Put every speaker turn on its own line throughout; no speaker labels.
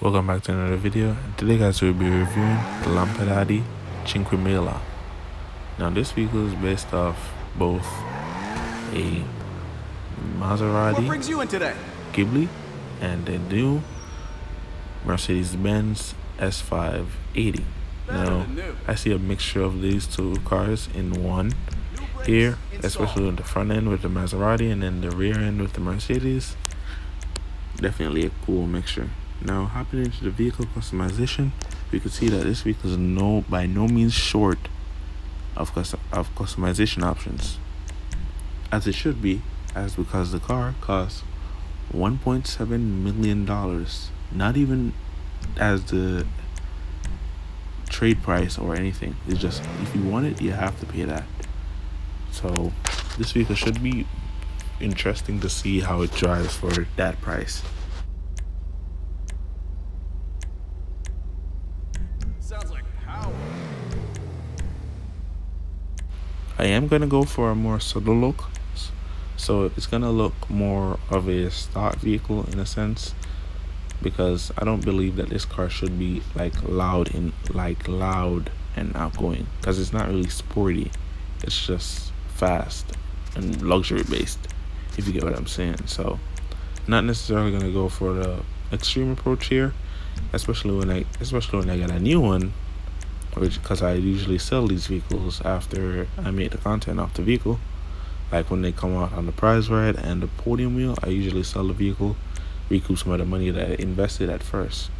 Welcome back to another video. Today guys we'll be reviewing the Lampadati Cinquemila. Now this vehicle is based off both a Maserati
What brings you in today?
Ghibli and the new Mercedes-Benz S580.
Better
Now. I see a mixture of these two cars in one here, especially on the front end with the Maserati and then the rear end with the Mercedes. Definitely a cool mixture. Now hopping into the vehicle customization, we can see that this vehicle is no by no means short of of customization options, as it should be, as because the car costs 1.7 million dollars, not even as the trade price or anything. It's just if you want it, you have to pay that. So this vehicle should be interesting to see how it drives for that price. I am gonna go for a more subtle look, so it's gonna look more of a stock vehicle in a sense, because I don't believe that this car should be like loud and like loud and outgoing, because it's not really sporty. It's just fast and luxury based, if you get what I'm saying. So, not necessarily gonna go for the extreme approach here, especially when I especially when I get a new one which because I usually sell these vehicles after I make the content off the vehicle. Like when they come out on the prize ride and the podium wheel, I usually sell the vehicle, recoup some of the money that I invested at first.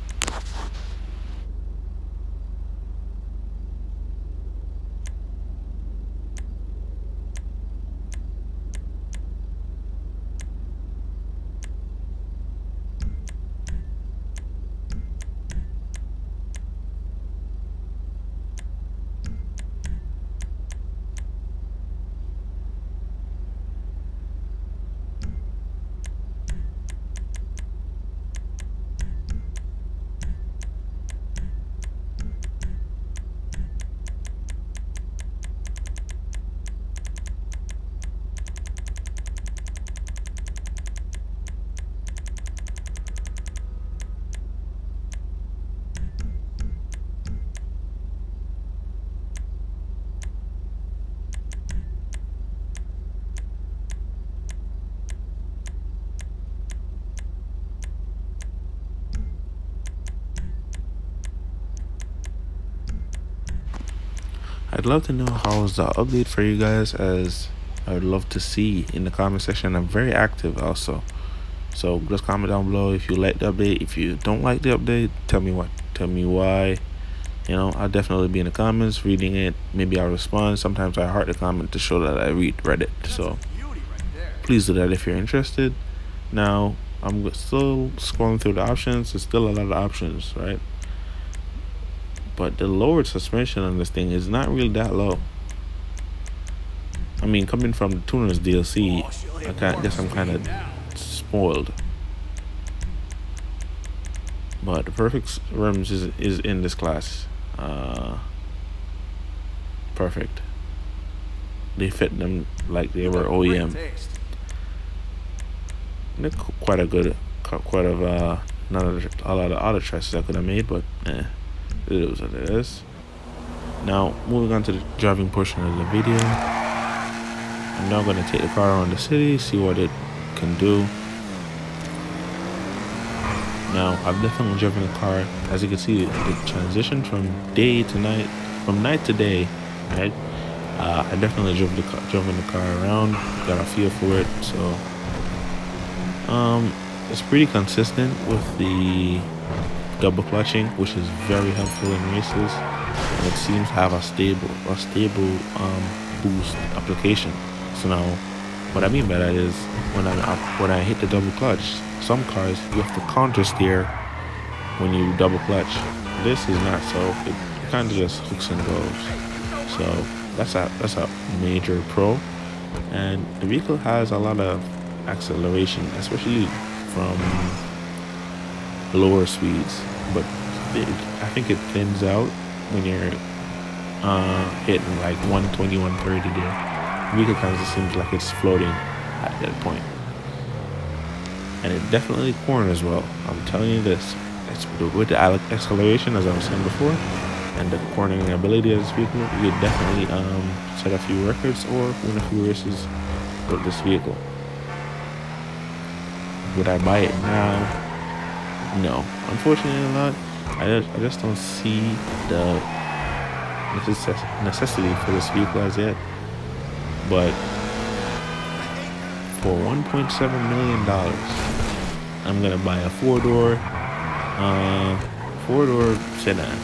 I'd love to know how's the update for you guys as I would love to see in the comment section. I'm very active also. So just comment down below if you like the update. If you don't like the update, tell me what. Tell me why. You know, I'll definitely be in the comments reading it. Maybe I'll respond. Sometimes I heart the comment to show that I read read it. So please do that if you're interested. Now, I'm still scrolling through the options. There's still a lot of options, right? But the lowered suspension on this thing is not really that low. I mean, coming from the Tuners DLC, I can't, guess I'm kind of spoiled. But the perfect rims is is in this class. Uh, perfect. They fit them like they were OEM. They're quite a good, quite of uh, not a, a lot of other choices I could have made, but eh, it is what it is. Now moving on to the driving portion of the video. I'm now gonna take the car around the city, see what it can do. Now I've definitely driven the car, as you can see, the transition from day to night, from night to day, right? Uh, I definitely drove the car, driven the car around, got a feel for it, so um, it's pretty consistent with the double clutching, which is very helpful in races, and it seems to have a stable, a stable um, boost application. So now, what I mean by that is when I when I hit the double clutch, some cars you have to counter steer when you double clutch. This is not so. It kind of just hooks and goes. So that's a that's a major pro, and the vehicle has a lot of acceleration, especially from lower speeds. But it, I think it thins out when you're uh, hitting like 120, 130 there. The vehicle kind of seems like it's floating at that point. And it definitely corners well. I'm telling you this. with the acceleration, as I was saying before, and the cornering ability of this vehicle, you could definitely um, set a few records or win a few races with this vehicle. Would I buy it now? No, unfortunately not. I just, I just don't see the necessity for this vehicle as yet. But for 1.7 million dollars, I'm gonna buy a four door, uh, four door sedan.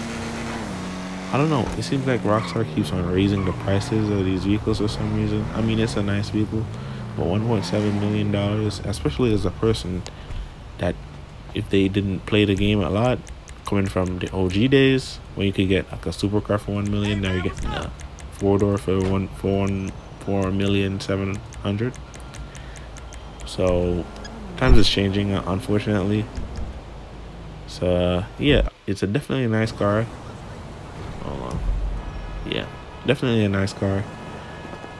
I don't know. It seems like Rockstar keeps on raising the prices of these vehicles for some reason. I mean, it's a nice vehicle, but 1.7 million dollars, especially as a person that if they didn't play the game a lot, coming from the OG days when you could get like a supercar for one million, now you're getting a four door for one for one four million seven hundred. So times is changing, unfortunately. So uh, yeah, it's a definitely a nice car. Yeah, definitely a nice car.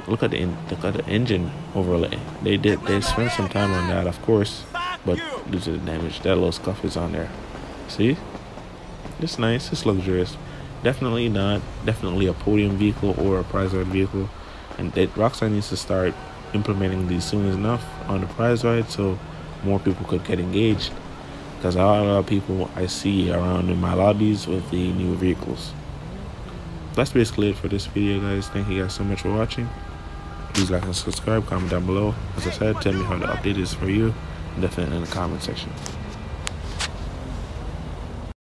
Look at the in, look at the engine overlay. They did they spent some time on that, of course, but due to the damage, that little scuff is on there. See, it's nice. It's luxurious. Definitely not. Definitely a podium vehicle or a prize ride vehicle, and that Rockstar needs to start implementing these soon enough on the prize ride so more people could get engaged. Because a lot of people I see around in my lobbies with the new vehicles. That's basically it for this video, guys. Thank you guys so much for watching. Please like and subscribe, comment down below. As I said, tell me how the update is for you. Definitely in the comment section.